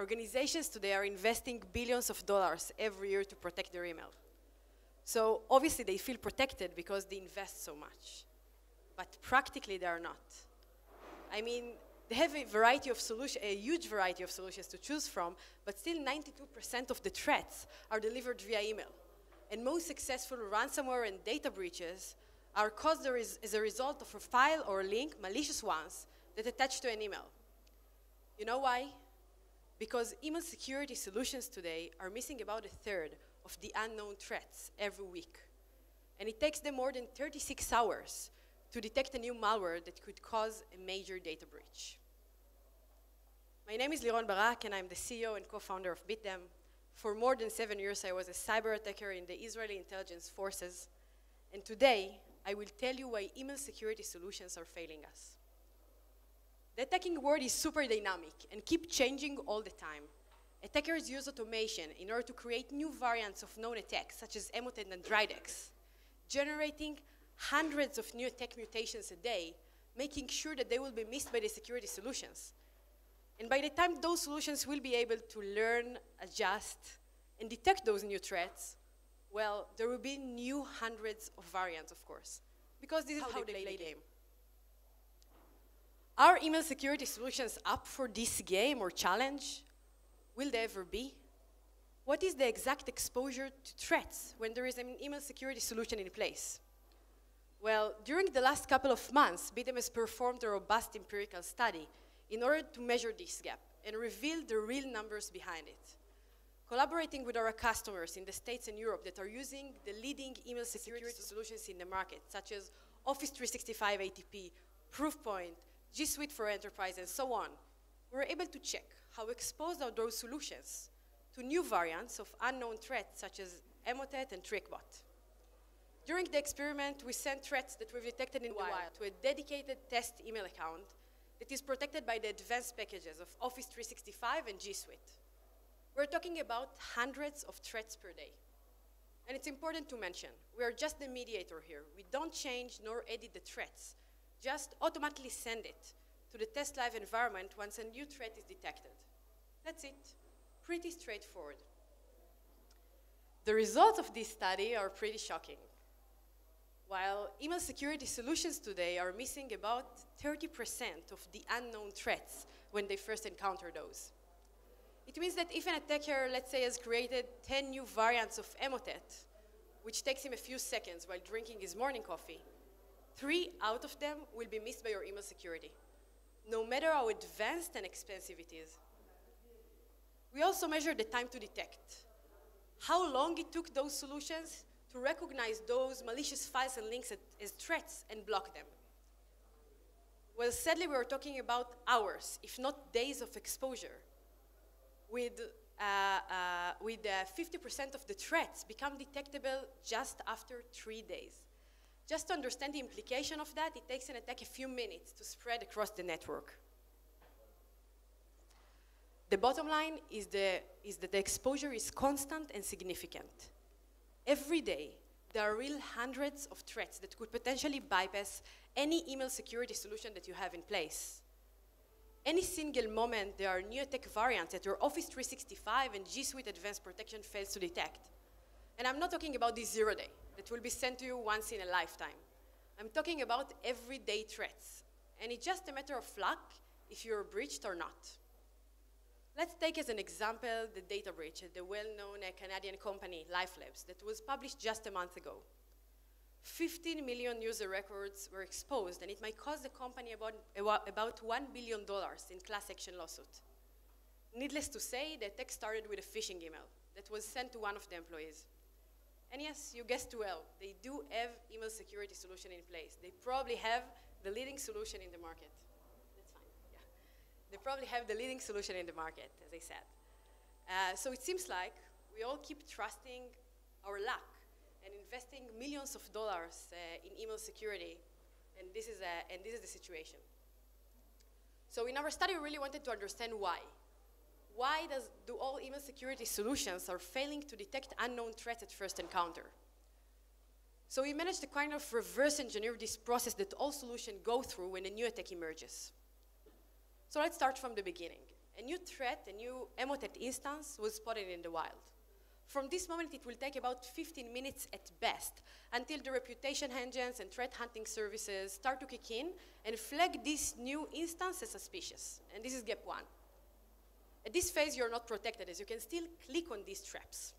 organizations today are investing billions of dollars every year to protect their email. So obviously they feel protected because they invest so much. But practically they are not. I mean, they have a variety of solutions, a huge variety of solutions to choose from, but still 92% of the threats are delivered via email. And most successful ransomware and data breaches are caused as a result of a file or link, malicious ones, that attach to an email. You know why? Because email security solutions today are missing about a third of the unknown threats every week. And it takes them more than 36 hours to detect a new malware that could cause a major data breach. My name is Liron Barak, and I'm the CEO and co-founder of BitDam. For more than seven years, I was a cyber attacker in the Israeli intelligence forces. And today, I will tell you why email security solutions are failing us. The attacking world is super dynamic and keep changing all the time. Attackers use automation in order to create new variants of known attacks, such as Emotet and Dridex, generating hundreds of new attack mutations a day, making sure that they will be missed by the security solutions. And by the time those solutions will be able to learn, adjust, and detect those new threats, well, there will be new hundreds of variants, of course, because this is how, how they, they play the game. Are email security solutions up for this game or challenge? Will they ever be? What is the exact exposure to threats when there is an email security solution in place? Well, during the last couple of months, has performed a robust empirical study in order to measure this gap and reveal the real numbers behind it. Collaborating with our customers in the States and Europe that are using the leading email security solutions in the market, such as Office 365 ATP, Proofpoint, G Suite for Enterprise, and so on, we're able to check how exposed are those solutions to new variants of unknown threats such as Emotet and TrickBot. During the experiment, we sent threats that we've detected in the wild to a dedicated test email account that is protected by the advanced packages of Office 365 and G Suite. We're talking about hundreds of threats per day. And it's important to mention, we are just the mediator here. We don't change nor edit the threats, just automatically send it to the test live environment once a new threat is detected. That's it. Pretty straightforward. The results of this study are pretty shocking. While email security solutions today are missing about 30% of the unknown threats when they first encounter those. It means that if an attacker, let's say, has created 10 new variants of Emotet, which takes him a few seconds while drinking his morning coffee, three out of them will be missed by your email security, no matter how advanced and expensive it is. We also measure the time to detect. How long it took those solutions to recognize those malicious files and links as threats and block them. Well, sadly, we are talking about hours, if not days of exposure, with uh, uh, with 50% uh, of the threats become detectable just after three days. Just to understand the implication of that, it takes an attack a few minutes to spread across the network. The bottom line is, the, is that the exposure is constant and significant. Every day, there are real hundreds of threats that could potentially bypass any email security solution that you have in place. Any single moment, there are new attack variants that your Office 365 and G Suite Advanced Protection fails to detect. And I'm not talking about this zero day that will be sent to you once in a lifetime. I'm talking about everyday threats. And it's just a matter of luck if you're breached or not. Let's take as an example the data breach at the well-known uh, Canadian company, LifeLabs, that was published just a month ago. 15 million user records were exposed, and it might cost the company about, about $1 billion in class action lawsuit. Needless to say, the attack started with a phishing email that was sent to one of the employees. And yes, you guessed well, they do have email security solution in place. They probably have the leading solution in the market. That's fine, yeah. They probably have the leading solution in the market, as I said. Uh, so it seems like we all keep trusting our luck and investing millions of dollars uh, in email security, and this, is a, and this is the situation. So in our study, we really wanted to understand why. Why does, do all email security solutions are failing to detect unknown threats at first encounter? So we managed to kind of reverse engineer this process that all solutions go through when a new attack emerges. So let's start from the beginning. a new threat, a new Emotet instance was spotted in the wild. From this moment, it will take about 15 minutes at best until the reputation engines and threat hunting services start to kick in and flag this new instance as suspicious. And this is gap one. At this phase, you're not protected as you can still click on these traps.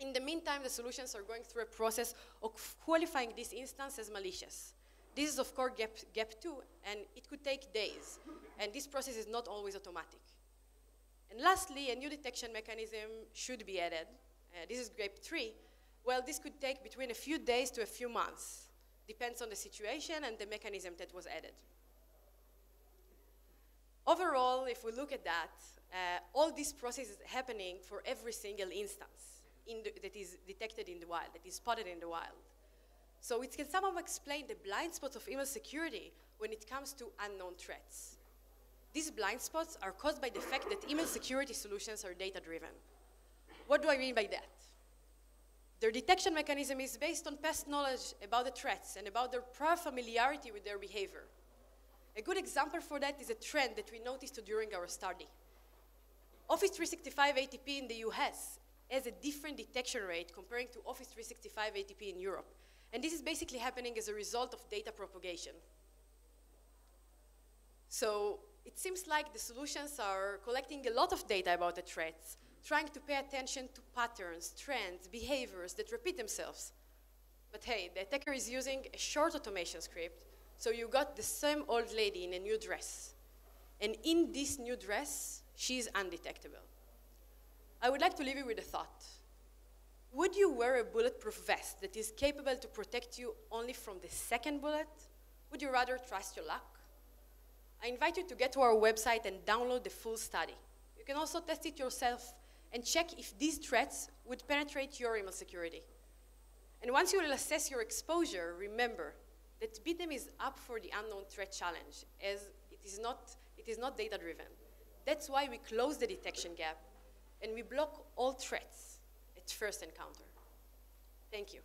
In the meantime, the solutions are going through a process of qualifying this instance as malicious. This is, of course, gap, gap two, and it could take days. And this process is not always automatic. And lastly, a new detection mechanism should be added. Uh, this is gap three. Well, this could take between a few days to a few months. Depends on the situation and the mechanism that was added. Overall, if we look at that, uh, all this process is happening for every single instance the, that is detected in the wild, that is spotted in the wild. So it can somehow explain the blind spots of email security when it comes to unknown threats. These blind spots are caused by the fact that email security solutions are data-driven. What do I mean by that? Their detection mechanism is based on past knowledge about the threats and about their prior familiarity with their behavior. A good example for that is a trend that we noticed during our study. Office 365 ATP in the US has a different detection rate comparing to Office 365 ATP in Europe. And this is basically happening as a result of data propagation. So it seems like the solutions are collecting a lot of data about the threats, trying to pay attention to patterns, trends, behaviors that repeat themselves. But hey, the attacker is using a short automation script, so you got the same old lady in a new dress. And in this new dress, she's undetectable. I would like to leave you with a thought. Would you wear a bulletproof vest that is capable to protect you only from the second bullet? Would you rather trust your luck? I invite you to get to our website and download the full study. You can also test it yourself and check if these threats would penetrate your email security. And once you will assess your exposure, remember that BitDam is up for the unknown threat challenge, as it is not, it is not data-driven. That's why we close the detection gap, and we block all threats at first encounter. Thank you.